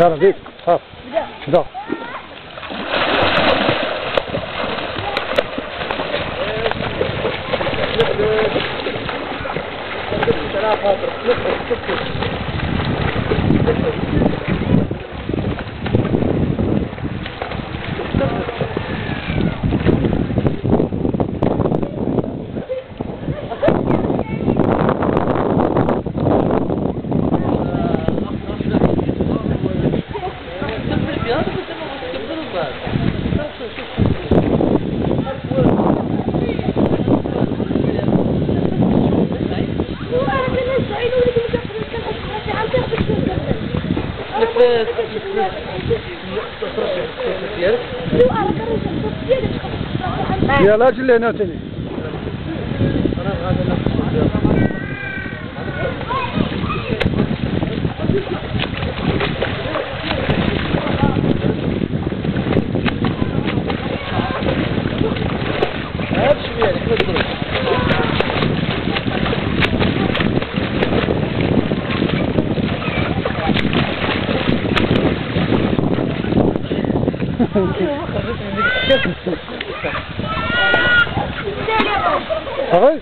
يلا زيد خاف بدا كذا يا لا جل هنا تاني 아,